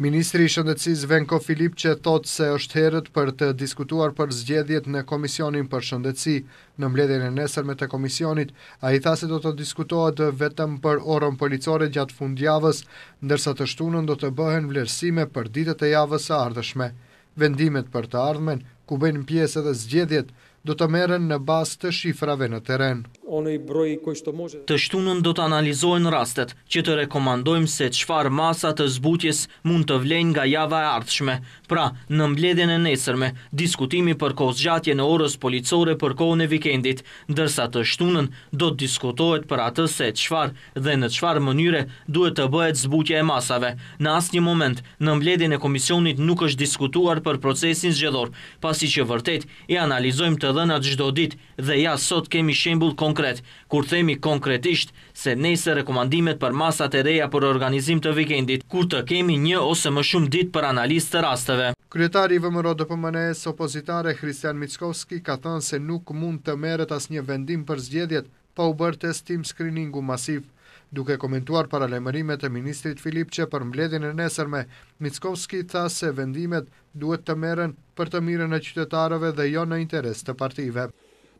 Ministri i Shëndetësisë Venko Filipçe thotë se është herët për të diskutuar për zgjedhjet në Komisionin për Shëndetësi. Në mbledhjen e nesërme të komisionit, ai tha se do të diskutohet vetëm për orën policore gjatë fundjavës, ndërsa të shtunën do të bëhen vlerësime për ditët e javës së ardhshme. Vendimet për të ardhmen, ku bëjnë pjesë edhe zgjedhjet, do të merren në bazë të shifrave në terren. Të shtunën do të analizohen rastet, që të rekomandojmë se çfarë masa të zbutjes mund të vlejnë nga java e ardhshme. Pra, në mbledhjen e nesërme, diskutimi për kohëzgjatjen e orës policore për kohën e vikendit, ndërsa të shtunën do të diskutohet për atë se çfarë dhe në çfarë mënyre duhet të bëhet zbutja e masave. Në asnjë moment, në mbledhjen e Komisionit nuk është diskutuar për procesin zgjedhor, pasi që vërtet i analizojmë të dhënat çdo ditë dhe ja sot kemi shembull konkret, kur themi konkretisht se nesër rekomandimet për masat e reja për organizim të vikendit, kur të kemi një ose më shumë ditë për analizë të rasteve. Kryetari i VMRO-DPMNE-së opozitare, Hristijan Mickovski, ka thënë se nuk mund të merret asnjë vendim për zgjedhjet, pa u bërë testim skriningu masiv. Duke komentuar paralajmërimet e ministrit Filipçe për mbledhjen e nesërme, Mickovski tha se vendimet duhet të merren për të mirën e qytetarëve dhe jo në interes të partive.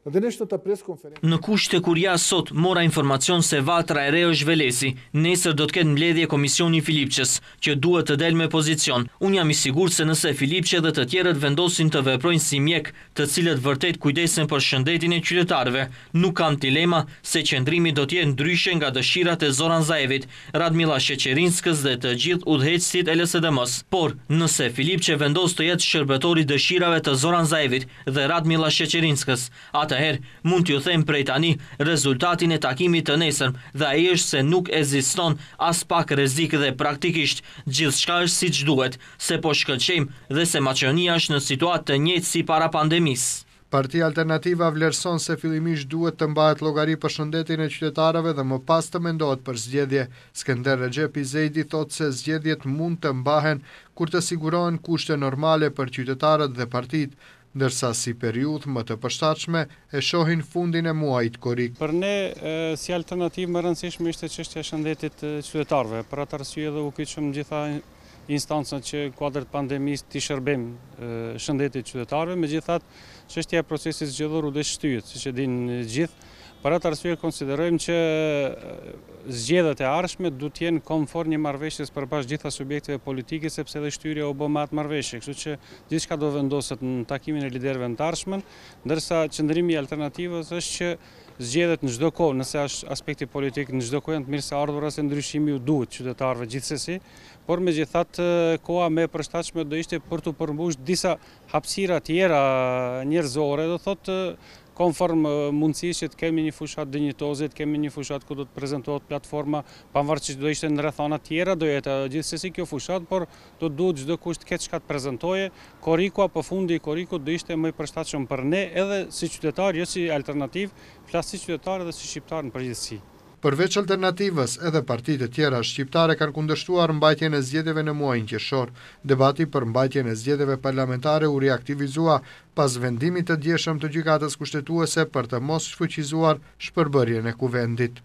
Në kushte kur ja sot mora informacion se vatra e re është Velesi, nesër do të ketë mbledhje komisioni i Filipçes, që duhet të del me pozicion. Unë jam i sigurt se nëse Filipçe dhe të tjerët vendosin të veprojnë si mjekë, të cilët vërtet kujdesen për shëndetin e qytetarëve, nuk kam dilema se qëndrimi do të jetë ndryshe nga dëshirat e Zoran Zaevit, Radmila Sheqerinskës dhe të gjithë udhëheqësit e LSDM-së. Por, nëse Filipçe vendos të jetë shërbëtor i dëshirave të Zoran Zaevit dhe Radmila Sheqerinskës, atëherë mund t'ju them prej tani rezultatin e takimit të nesërm dhe ai është se nuk ekziston aspak rrezik dhe praktikisht gjithçka është siç duhet, se po shkëlqejmë dhe se Maqedonia është në situatë të njëjtë si para pandemisë. Partia Alternativa vlerëson se fillimisht duhet të mbahet llogari për shëndetin e qytetarëve dhe më pas të mendohet për zgjedhje. Skender Rexhepi Zejdi thotë se zgjedhjet mund të mbahen kur të sigurohen kushte normale për qytetarët dhe partitë, ndërsa si periudhë më të përshtatshme e shohin fundin e muajit korrik. Për ne, si Alternativë më e rëndësishme ishte çështja e shëndetit të qytetarëve, për atë arsye edhe u kyçëm në gjitha instancat që në kuadër të pandemisë t'i shërbejmë shëndetit qytetarëve, megjithatë çështja e procesit zgjedhor u desh të shtyhet, siç e dinë gjithë, për atë arsye konsiderojmë që zgjedhjet e ardhshme duhet të jenë konform një marrëveshjes përbashkët gjitha subjekteve politike, sepse edhe shtyrja u bo me atë marrëveshje, kështu që gjithçka do vendoset në takimin e liderëve në të ardhmen, ndërsa qëndrimi i Alternativës është që zgjedhjet në çdo kohë, nëse është aspekti politik, në çdo kohë janë të mirëseardhura se ndryshimi u duhet qytetarëve gjithsesi, por megjithatë koha më e përshtatshme do ishte për t'u përmbush disa hapsira tjera njerëzore, do thotë konform mundësisë që të kemi një fushatë dinjitoze, të kemi një fushatë ku do të prezentohet platforma, pavarësisht do ishte në rrethana tjera, do jetë gjithsesi kjo fushatë, por Do duhet çdokush të ketë çka të prezantojë. Korriku apo fundi i korrikut do ishte më i përshtatshëm për ne edhe si qytetarë, jo si alternativë, flas si qytetar edhe si shqiptar në përgjithësi. Përveç Alternativës, edhe partitë e tjera shqiptare kanë kundërshtuar mbajtjen e zgjedhjeve në muajin qershor. Debati për mbajtjen e zgjedhjeve parlamentare u riaktivizua pas vendimit të djeshëm të Gjykatës Kushtetuese për të mos shfuqizuar shpërbërjen e Kuvendit.